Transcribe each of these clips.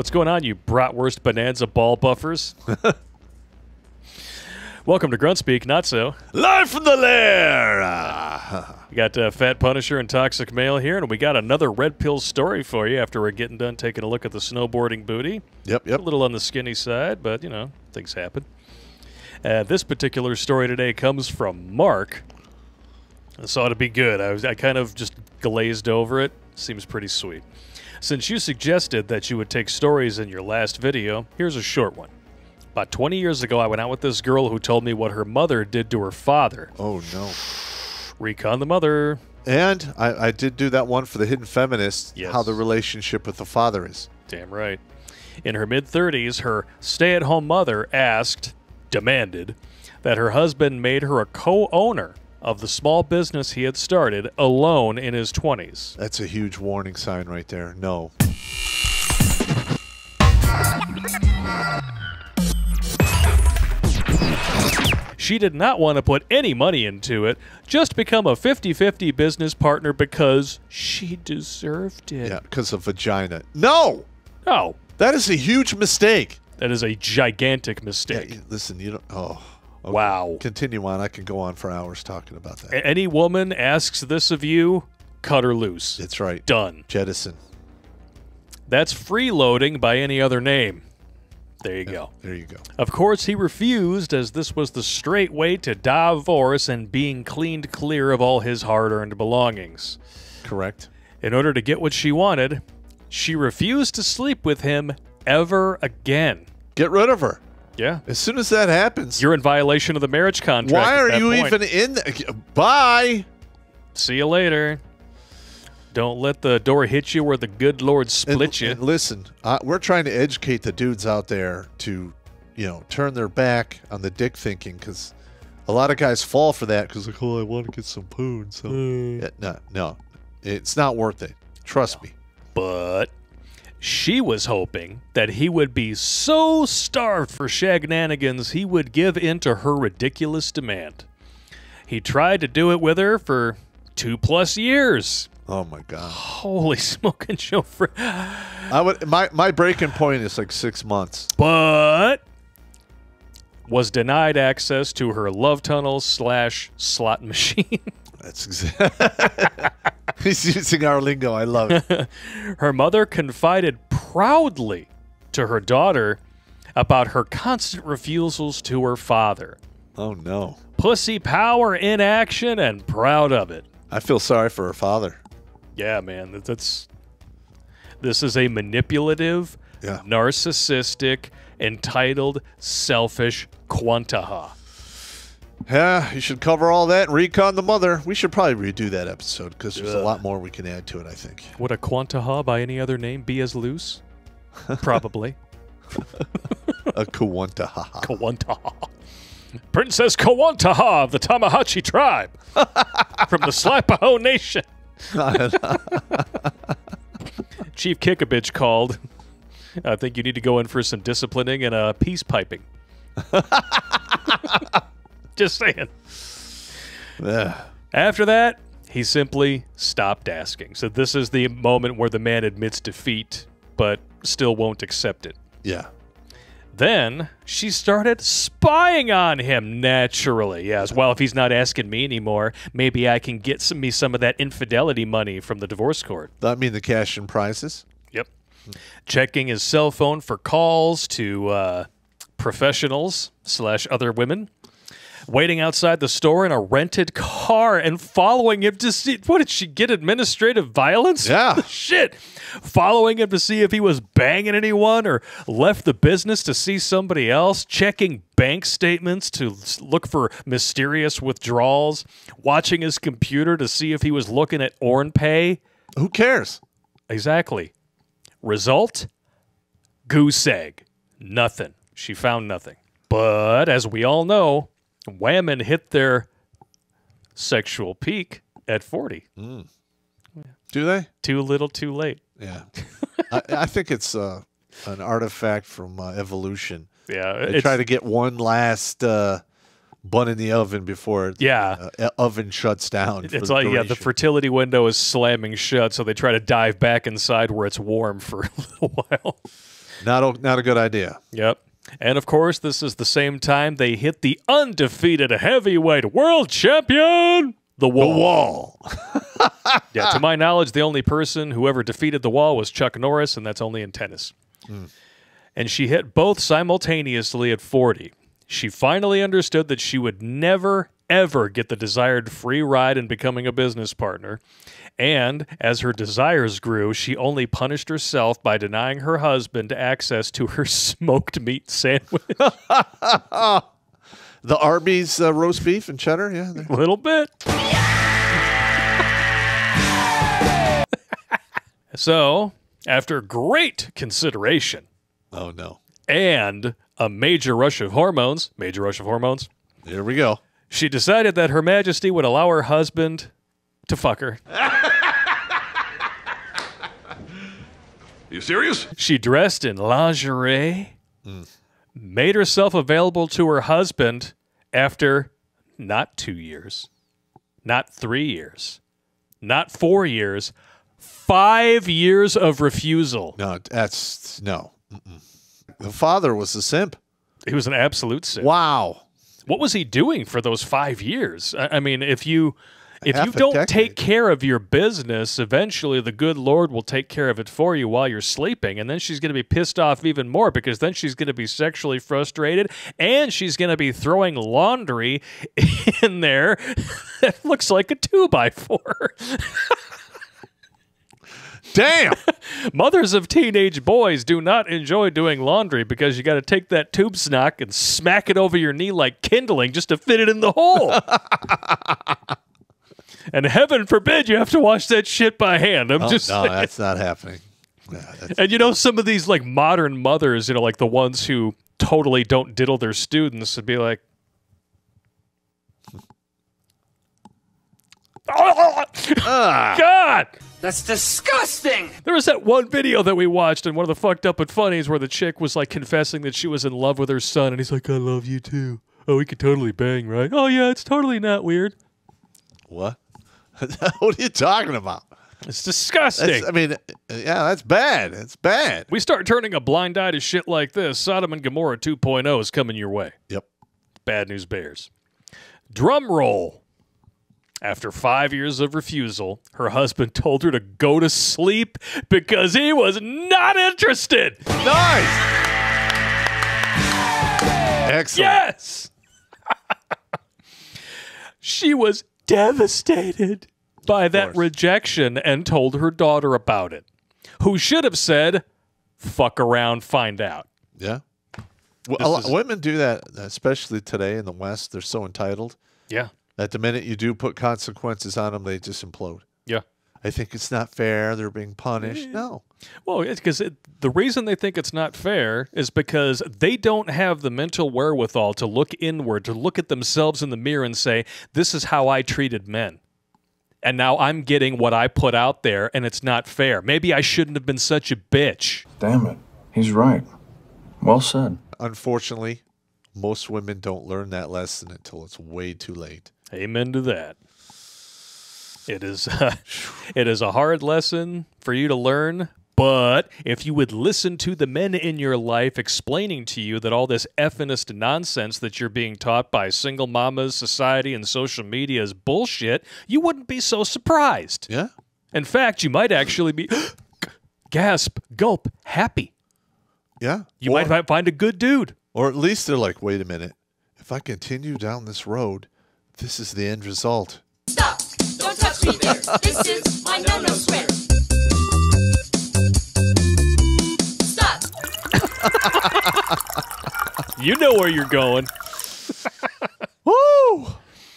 What's going on, you bratwurst bonanza ball buffers? Welcome to Grunt Speak, not so. Live from the lair. We got uh, Fat Punisher and Toxic Male here, and we got another Red Pill story for you after we're getting done taking a look at the snowboarding booty. Yep, yep. A little on the skinny side, but, you know, things happen. Uh, this particular story today comes from Mark. This ought to be good. I, was, I kind of just glazed over it. Seems pretty sweet. Since you suggested that you would take stories in your last video, here's a short one. About 20 years ago, I went out with this girl who told me what her mother did to her father. Oh no. Recon the mother. And I, I did do that one for the hidden feminist. Yes. How the relationship with the father is. Damn right. In her mid 30s, her stay at home mother asked, demanded, that her husband made her a co owner of the small business he had started alone in his 20s. That's a huge warning sign right there. No. She did not want to put any money into it, just become a 50 50 business partner because she deserved it. Yeah, because of vagina. No. No. That is a huge mistake. that is a gigantic mistake. you- listen, you don't. Oh. Okay. Wow. Continue on. I can go on for hours talking about that. A- Any woman asks this of you, cut her loose. That's right. Done. Jettison. That's freeloading by any other name. There you go. There you go. Of course, he refused, as this was the straight way to divorce and being cleaned clear of all his hard earned belongings. Correct. In order to get what she wanted, she refused to sleep with him ever again. Get rid of her. Yeah. As soon as that happens. You're in violation of the marriage contract. why are you point. even in? The, bye. See you later. Don't let the door hit you where the good Lord And- split you. and listen, uh, we're trying to educate the dudes out there to, you know, turn their back on the dick thinking because a lot of guys fall for that because like, oh, I want to get some poon. So Yeah, no, no, it's not worth it. Trust me. But she was hoping that he would be so starved for shagnanigans he would give in to her ridiculous demand. He tried to do it with her for two plus years. Oh my god. Holy smoking chauffeur. I would my my breaking point is like six months. But was denied access to her love tunnel slash slot machine. That's exactly. He's using our lingo. I love it. her mother confided proudly to her daughter about her constant refusals to her father. Oh no. Pussy power in action and proud of it. I feel sorry for her father. Yeah, man, that's this is a manipulative, Yeah. narcissistic, entitled, selfish quantaha. Yeah, you should cover all that and recon the mother. We should probably redo that episode because there's a lot more we can add to it. I think. Would a quantaha by any other name be as loose? Probably. A kuwanta. Kawantaha. Princess Kawantaha of the Tamahachi tribe from the Slapaho Nation. Chief Kickabitch called. I think you need to go in for some disciplining and uh, peace piping. Just saying. yeah. After that, he simply stopped asking. So this is the moment where the man admits defeat, but still won't accept it. Yeah. Then she started spying on him naturally. Yes, well, if he's not asking me anymore, maybe I can get some, me some of that infidelity money from the divorce court. I mean the cash and prizes. Yep. Checking his cell phone for calls to uh, professionals slash other women. Waiting outside the store in a rented car and following him to see what did she get administrative violence? Yeah. Shit. Following him to see if he was banging anyone or left the business to see somebody else, checking bank statements to look for mysterious withdrawals, watching his computer to see if he was looking at Orn Pay. Who cares? Exactly. Result? Goose egg. Nothing. She found nothing. But as we all know, women hit their sexual peak at 40. Do they? Too little, too late. Yeah. I, I think it's uh, an artifact from uh, evolution. Yeah. They try to get one last uh, bun in the oven before Yeah. uh, oven shuts down. It's like, yeah, the fertility window is slamming shut, so they try to dive back inside where it's warm for a little while. Not a, not a good idea. Yep. And of course, this is the same time they hit the undefeated heavyweight world champion, the Wall. Wall. Yeah, to my knowledge, the only person who ever defeated the Wall was Chuck Norris, and that's only in tennis. Hmm. And she hit both simultaneously at 40. She finally understood that she would never, ever get the desired free ride in becoming a business partner. And as her desires grew, she only punished herself by denying her husband access to her smoked meat sandwich. The Arby's uh, roast beef and cheddar. Yeah. A little bit. so, after great consideration Oh no. and a major rush of hormones, major rush of hormones, Here we go. She decided that Her Majesty would allow her husband to fuck her. You serious? She dressed in lingerie, made herself available to her husband after not two years, not three years, not four years, five years of refusal. No, that's no. Mm-mm. The father was a simp. He was an absolute simp. Wow. What was he doing for those five years? I, I mean, if you if Half you don't decade. take care of your business, eventually the good Lord will take care of it for you while you're sleeping, and then she's going to be pissed off even more because then she's going to be sexually frustrated, and she's going to be throwing laundry in there that looks like a two by four. Damn. Mothers of teenage boys do not enjoy doing laundry because you got to take that tube snock and smack it over your knee like kindling just to fit it in the hole. and heaven forbid you have to wash that shit by hand. I'm Oh, just no, saying. that's not happening. Yeah, And you know, some of these like modern mothers, you know, like the ones who totally don't diddle their students would be like, God! That's disgusting! There was that one video that we watched, and one of the fucked up and funnies where the chick was like confessing that she was in love with her son, and he's like, I love you too. Oh, we could totally bang, right? Oh, yeah, it's totally not weird. what? what are you talking about? It's disgusting. That's, I mean, yeah, that's bad. It's bad. we start turning a blind eye to shit like this. Sodom and Gomorrah 2.0 is coming your way. Yep. Bad News Bears. Drum roll. After five years of refusal, her husband told her to go to sleep because he was not interested. Nice. Excellent. Yes! she was devastated by that rejection and told her daughter about it, who should have said, fuck around, find out. Yeah. Well, women do that, especially today in the West. They're so entitled Yeah. That the minute you do put consequences on them, they just implode. Yeah. I think it's not fair. They're being punished. No. Well, it's because it, the reason they think it's not fair is because they don't have the mental wherewithal to look inward, to look at themselves in the mirror and say, This is how I treated men. And now I'm getting what I put out there, and it's not fair. Maybe I shouldn't have been such a bitch. Damn it. He's right. Well said. Unfortunately, most women don't learn that lesson until it's way too late. Amen to that. It is uh, it is a hard lesson for you to learn, but if you would listen to the men in your life explaining to you that all this effinist nonsense that you're being taught by single mamas, society, and social media is bullshit, you wouldn't be so surprised. Yeah. In fact, you might actually be gasp, gulp, happy. Yeah. You or, might find a good dude. or at least they're like, wait a minute. If I continue down this road, this is the end result. Stop! Don't touch me there. This is my no-no square. Stop! You know where you're going. Woo!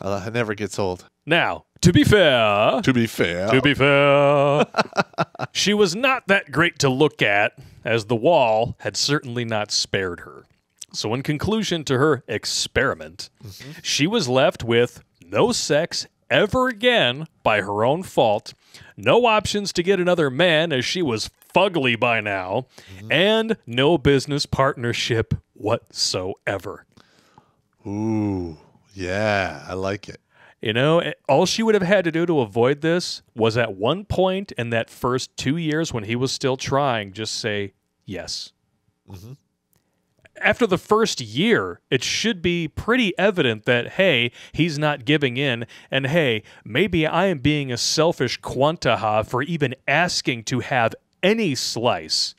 Uh, it never gets old. Now, to be fair, To be fair. To be fair, she was not that great to look at, as the wall had certainly not spared her. So, in conclusion to her experiment, she was left with no sex ever again by her own fault, no options to get another man, as she was fugly by now, and no business partnership whatsoever. Ooh. Yeah, I like it. You know, eh, all she would have had to do to avoid this was at one point in that first two years when he was still trying, just say yes. Mm-hmm. After the first year, it should be pretty evident that, hey, he's not giving in, and hey, maybe I am being a selfish quantaha for even asking to have any slice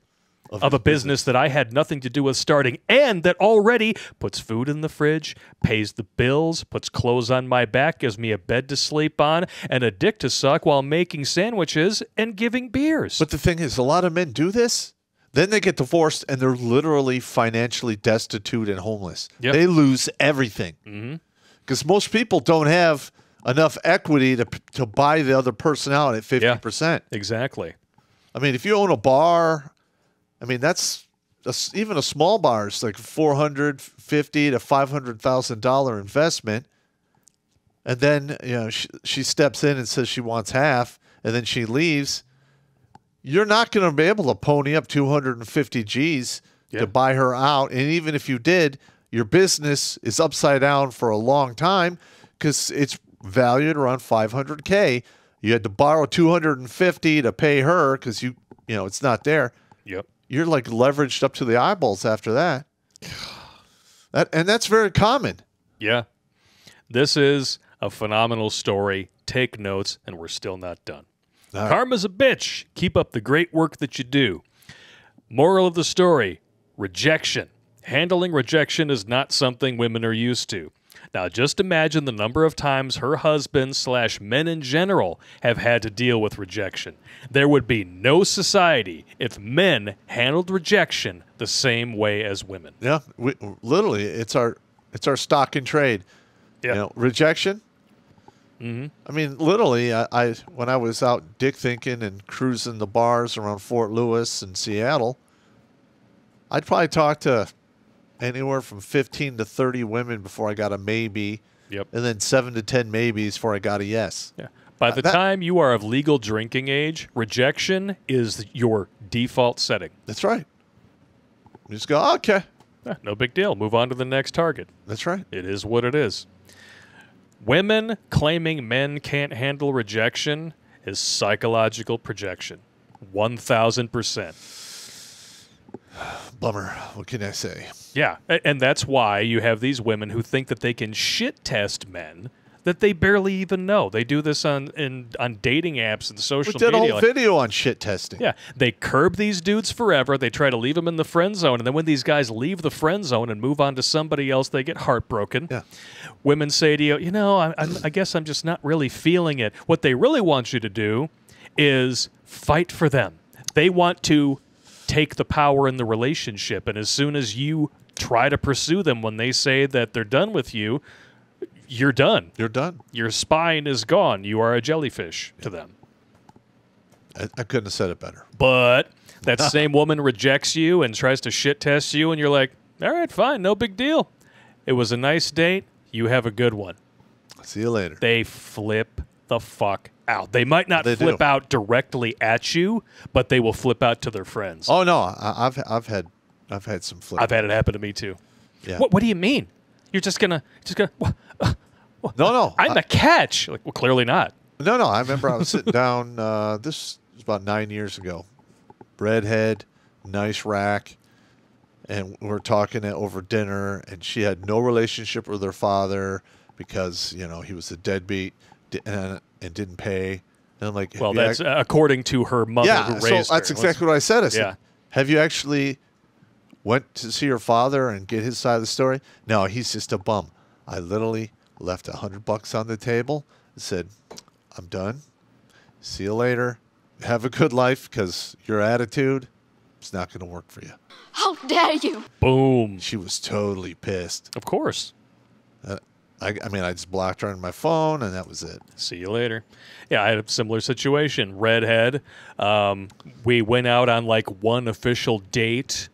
of, a business that I had nothing to do with starting and that already puts food in the fridge, pays the bills, puts clothes on my back, gives me a bed to sleep on, and a dick to suck while making sandwiches and giving beers. But the thing is, a lot of men do this. Then they get divorced and they're literally financially destitute and homeless. Yep. They lose everything. Mm-hmm. Because most people don't have enough equity to, to buy the other person out at 50%. exactly. I mean, if you own a bar, I mean, that's a even a small bar is like 450 to $500,000 investment. And then, you know, she, she steps in and says she wants half, and then she leaves. You're not going to be able to pony up 250 G's Yeah. to buy her out. And even if you did, your business is upside down for a long time because it's valued around 500K. You had to borrow 250 to pay her because you, you know, it's not there Yep. you're like leveraged up to the eyeballs after that. That and that's very common. Yeah. This is a phenomenal story. Take notes, and we're still not done. Karma's a bitch. Keep up the great work that you do. Moral of the story rejection. Handling rejection is not something women are used to. Now, just imagine the number of times her husband slash men in general have had to deal with rejection. There would be no society if men handled rejection the same way as women. Yeah, we, literally, it's our it's our stock in trade. Yeah. You know, rejection. Mm-hmm. I mean, literally, I, I when I was out dick thinking and cruising the bars around Fort Lewis and Seattle, I'd probably talk to anywhere from fifteen to thirty women before I got a maybe, Yep. and then seven to ten maybes before I got a yes. Yeah. By the that- time you are of legal drinking age, rejection is your default setting. That's right. You just go, okay. No big deal. Move on to the next target. That's right. It is what it is. Women claiming men can't handle rejection is psychological projection. 1000%. Bummer. What can I say? Yeah. And that's why you have these women who think that they can shit test men that they barely even know. They do this on in, on dating apps and We social did a media. whole like- video on shit testing. Yeah, they curb these dudes forever. They try to leave them in the friend zone, and then when these guys leave the friend zone and move on to somebody else, they get heartbroken. Yeah. Women say to you, you know, I, I'm, I guess I'm just not really feeling it. What they really want you to do is fight for them. They want to take the power in the relationship, and as soon as you try to pursue them when they say that they're done with you, you're done. You're done. Your spine is gone. You are a jellyfish to them. I, I couldn't have said it better. But that same woman rejects you and tries to shit test you, and you're like, all right, fine, no big deal. It was a nice date. You have a good one. See you later. They flip the fuck out. They might not They flip do. out directly at you, but they will flip out to their friends. Oh no, I, I've I've had I've had some flip. I've had it happen to me too. yeah. What, what do you mean? You're just gonna, just gonna, wha- No, no, I'm I- the catch. Like, well, clearly not. no, no. I remember I was sitting down. Uh, this was about nine years ago. Redhead, nice rack, and we are talking it over dinner. And she had no relationship with her father because you know he was a deadbeat and, and didn't pay. And I'm like, Well, that's ac- uh, according to her mother yeah. So that's her. exactly what I said. I said, Yeah. have you actually went to see your father and get his side of the story? No, he's just a bum. I literally left a hundred bucks on the table and said, I'm done. See you later. Have a good life because your attitude is not going to work for you. How dare you? Boom. She was totally pissed. Of course. I, I mean, I just blocked her on my phone and that was it. See you later. Yeah, I had a similar situation. Redhead. Um, we went out on like one official date,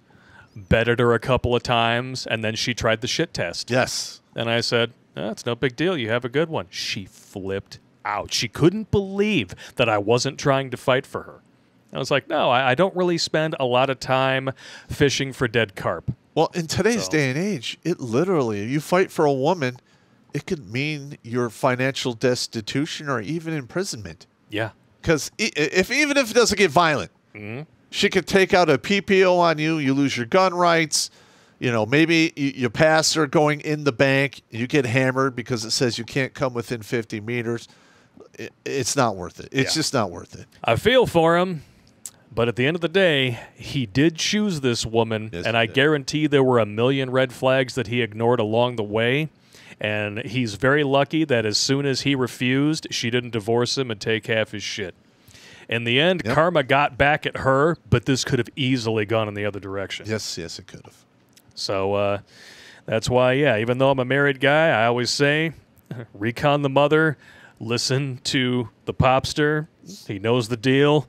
betted her a couple of times, and then she tried the shit test. Yes. And I said, "Oh, "It's no big deal. You have a good one." She flipped out. She couldn't believe that I wasn't trying to fight for her. I was like, "No, I, I don't really spend a lot of time fishing for dead carp." Well, in today's So- day and age, it literally, if you fight for a woman, it could mean your financial destitution or even imprisonment. Yeah. Because if even if it doesn't get violent, Mm-hmm. She could take out a PPO on you. You lose your gun rights. You know, maybe you, you pass her going in the bank. You get hammered because it says you can't come within 50 meters. It, it's not worth it. It's Yeah. just not worth it. I feel for him, but at the end of the day, he did choose this woman, Yes, and I did. guarantee there were a million red flags that he ignored along the way. And he's very lucky that as soon as he refused, she didn't divorce him and take half his shit. In the end, Yep. karma got back at her, but this could have easily gone in the other direction. Yes, yes, it could have. So uh, that's why, yeah, even though I'm a married guy, I always say recon the mother, listen to the popster. He knows the deal.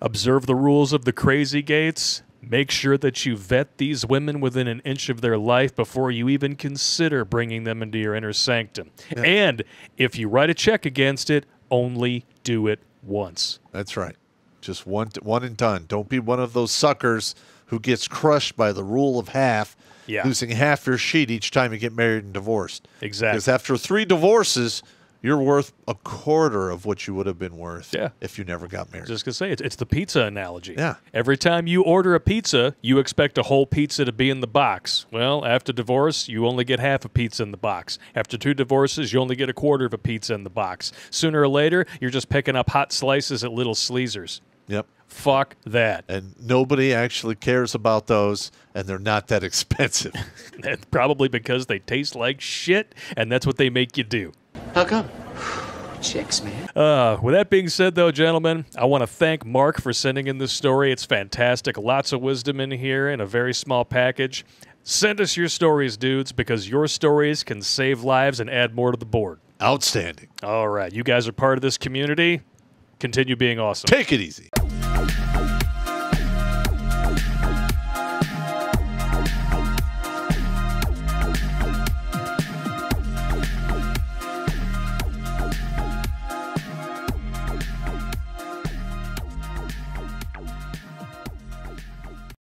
Observe the rules of the crazy gates. Make sure that you vet these women within an inch of their life before you even consider bringing them into your inner sanctum. And if you write a check against it, only do it once. That's right. Just one, one and done. Don't be one of those suckers who gets crushed by the rule of half, Yeah. losing half your sheet each time you get married and divorced. Exactly. Because after three divorces, you're worth a quarter of what you would have been worth Yeah. if you never got married. Just gonna say it's, it's the pizza analogy. Yeah. Every time you order a pizza, you expect a whole pizza to be in the box. Well, after divorce, you only get half a pizza in the box. After two divorces, you only get a quarter of a pizza in the box. Sooner or later, you're just picking up hot slices at Little Sleezers. yep. Fuck that. And nobody actually cares about those, and they're not that expensive. Probably because they taste like shit, and that's what they make you do. How come? Chicks, man. Uh, with that being said, though, gentlemen, I want to thank Mark for sending in this story. It's fantastic. Lots of wisdom in here in a very small package. Send us your stories, dudes, because your stories can save lives and add more to the board. Outstanding. All right. You guys are part of this community. Continue being awesome. Take it easy.